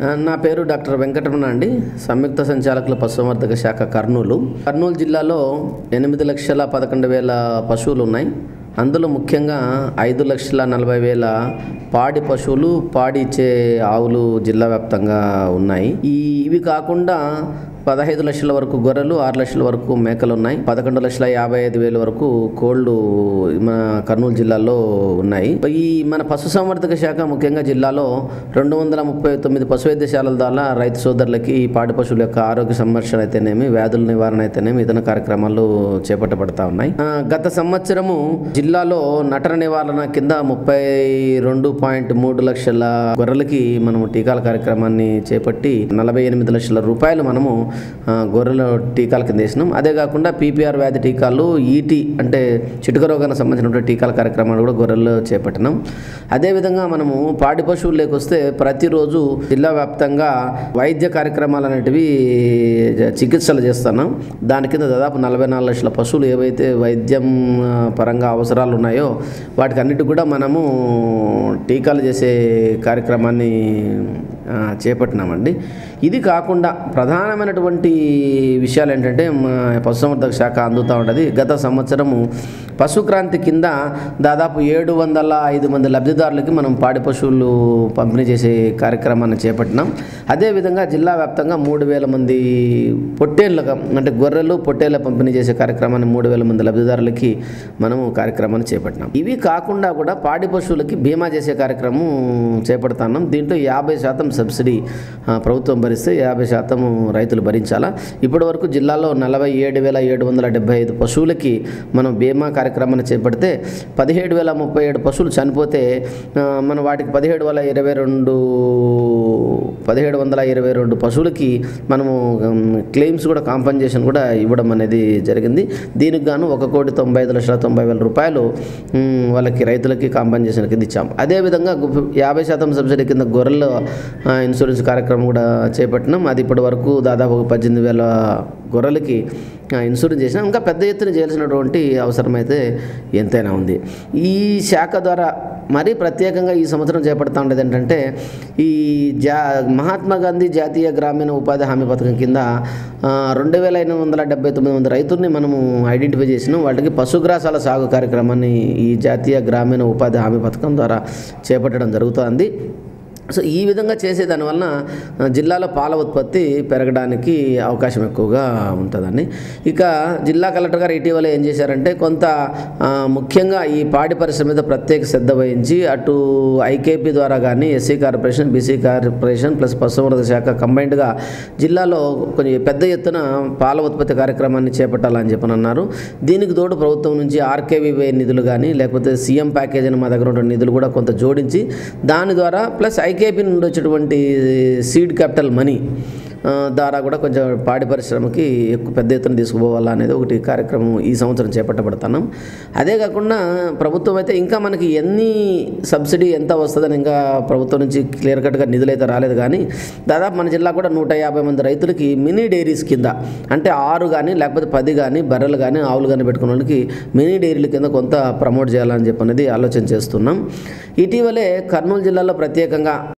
నా పేరు డాక్టర్ వెంకటరమణ అండి. సంయుక్త సంచాలకుల పశుసంవర్ధక శాఖ కర్నూలు. కర్నూలు జిల్లాలో ఎనిమిది లక్షల పదకొండు వేల పశువులు ఉన్నాయి. అందులో ముఖ్యంగా ఐదు లక్షల నలభై వేల పాడి పశువులు పాడి ఇచ్చే ఆవులు జిల్లా వ్యాప్తంగా ఉన్నాయి. ఈ ఇవి కాకుండా పదహైదు లక్షల వరకు గొర్రెలు ఆరు లక్షల వరకు మేకలు ఉన్నాయి పదకొండు లక్షల యాభై ఐదు వేల వరకు కోళ్ళు మన కర్నూలు జిల్లాలో ఉన్నాయి. ఈ మన పశుసంవర్ధక శాఖ ముఖ్యంగా జిల్లాలో రెండు వందల ముప్పై తొమ్మిది పశు వైద్యశాలల ద్వారా రైతు సోదరులకి ఈ పాడి పశువుల యొక్క ఆరోగ్య సంరక్షణ అయితేనేమి వ్యాధుల నివారణ అయితేనేమి ఇతర కార్యక్రమాలు చేపట్టబడతా ఉన్నాయి. గత సంవత్సరము జిల్లాలో నటన నివారణ కింద ముప్పై రెండు పాయింట్ మూడు లక్షల గొర్రెలకి మనము టీకాల కార్యక్రమాన్ని చేపట్టి నలభై ఎనిమిది లక్షల రూపాయలు మనము గొర్రెల టీకాల కింద వేసినాం. అదే కాకుండా పీపీఆర్ వ్యాధి టీకాలు ఈటీ అంటే చిటుక రోగానికి సంబంధించినటువంటి టీకాల కార్యక్రమాలు కూడా గొర్రెలు చేపట్టినాం. అదేవిధంగా మనము పాడి పశువులు లేకొస్తే ప్రతిరోజు జిల్లా వ్యాప్తంగా వైద్య కార్యక్రమాలు అనేటివి చికిత్సలు చేస్తున్నాం దాని కింద దాదాపు నలభై నాలుగు లక్షల పశువులు ఏవైతే వైద్యం పరంగా అవసరాలు ఉన్నాయో వాటికి అన్నిటి కూడా మనము టీకాలు చేసే కార్యక్రమాన్ని చేపట్టినామండి. ఇది కాకుండా ప్రధానమైనటువంటి విషయాలు ఏంటంటే మా పశుసంవర్ధక శాఖ అందుతూ ఉంటుంది. గత సంవత్సరము పశుక్రాంతి కింద దాదాపు ఏడు వందల ఐదు మంది లబ్ధిదారులకి మనం పాడి పశువులు పంపిణీ చేసే కార్యక్రమాన్ని చేపట్టినాం. అదేవిధంగా జిల్లా వ్యాప్తంగా మూడు వేల మంది పొట్టేళ్ళకు అంటే గొర్రెలు పొట్టేళ్ళ పంపిణీ చేసే కార్యక్రమాన్ని మూడు వేల మంది లబ్ధిదారులకి మనము కార్యక్రమాన్ని చేపట్టినాం. ఇవి కాకుండా కూడా పాడి పశువులకి బీమా చేసే కార్యక్రమం చేపడుతున్నాం దీంట్లో యాభై శాతం సబ్సిడీ ప్రభుత్వం భరిస్తే యాభై శాతం రైతులు భరించాలా. ఇప్పటి వరకు జిల్లాలో నలభై ఏడు వేల ఏడు వందల డెబ్బై ఐదు పశువులకి మనం బీమా కార్యక్రమాన్ని చేపడితే పదిహేడు వేల ముప్పై ఏడు పశువులు చనిపోతే మనం వాటికి పదిహేడు వేల ఇరవై రెండు పదిహేడు వందల ఇరవై రెండు పశువులకి మనము క్లెయిమ్స్ కూడా కాంపన్సేషన్ కూడా ఇవ్వడం అనేది జరిగింది. దీనికి గాను ఒక కోటి తొంభై ఐదు లక్షల తొంభై వేల రూపాయలు వాళ్ళకి రైతులకి కాంపన్సేషన్ కింద ఇచ్చాము అదేవిధంగా యాభై శాతం సబ్సిడీ కింద గొర్రెల ఇన్సూరెన్స్ కార్యక్రమం కూడా చేపట్టినాం. అది ఇప్పటి వరకు దాదాపు పద్దెనిమిది వేల గొర్రెలకి ఇన్సూరెన్స్ చేసినాం. ఇంకా పెద్ద ఎత్తున చేయాల్సినటువంటి అవసరమైతే ఎంతైనా ఉంది. ఈ శాఖ ద్వారా మరీ ప్రత్యేకంగా ఈ సంవత్సరం చేపడతా ఉండేది ఏంటంటే ఈ జా మహాత్మా గాంధీ జాతీయ గ్రామీణ ఉపాధి హామీ పథకం కింద రెండు వేల ఎనిమిది వందల డెబ్బై తొమ్మిది మంది రైతుల్ని మనము ఐడెంటిఫై చేసినాం. వాళ్ళకి పశుగ్రాసాల సాగు కార్యక్రమాన్ని ఈ జాతీయ గ్రామీణ ఉపాధి హామీ పథకం ద్వారా చేపట్టడం జరుగుతోంది. సో ఈ విధంగా చేసేదాని వలన జిల్లాలో పాల ఉత్పత్తి పెరగడానికి అవకాశం ఎక్కువగా ఉంటుందండి. ఇక జిల్లా కలెక్టర్ గారు ఇటీవల ఏం చేశారంటే కొంత ముఖ్యంగా ఈ పాడి పరిశ్రమ మీద ప్రత్యేక శ్రద్ధ వహించి అటు ఐకేపీ ద్వారా కానీ SC corporation BC corporation plus పశుసంవర్ధక శాఖ కంబైన్డ్గా జిల్లాలో కొంచెం పెద్ద ఎత్తున పాల ఉత్పత్తి కార్యక్రమాన్ని చేపట్టాలని చెప్పని అన్నారు దీనికి తోడు ప్రభుత్వం నుంచి ఆర్కేవీవై నిధులు కానీ లేకపోతే సీఎం ప్యాకేజ్ అని మా దగ్గర ఉన్న నిధులు కూడా కొంత జోడించి దాని ద్వారా ప్లస్ ఐకేపీ నుండి వచ్చేటువంటి సీడ్ క్యాపిటల్ మనీ ద్వారా కూడా కొంచెం పాడి పరిశ్రమకి ఎక్కువ పెద్ద ఎత్తున తీసుకుపోవాలా అనేది ఒకటి కార్యక్రమం ఈ సంవత్సరం చేపట్టబడుతున్నాం అదే కాకుండా ప్రభుత్వం అయితే ఇంకా మనకి ఎన్ని సబ్సిడీ ఎంత వస్తుందని ఇంకా ప్రభుత్వం నుంచి క్లియర్ కట్గా నిధులు అయితే రాలేదు కానీ దాదాపు మన జిల్లా కూడా నూట యాభై మంది రైతులకి మినీ డైరీస్ కింద అంటే ఆరు కానీ లేకపోతే పది కానీ బర్రెలు కానీ ఆవులు కానీ పెట్టుకున్న వాళ్ళకి మినీ డైరీల కింద కొంత ప్రమోట్ చేయాలని చెప్పి అనేది ఆలోచన చేస్తున్నాం. ఇటీవలే కర్నూలు జిల్లాలో ప్రత్యేకంగా